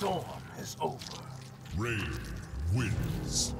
storm is over. Rain wins.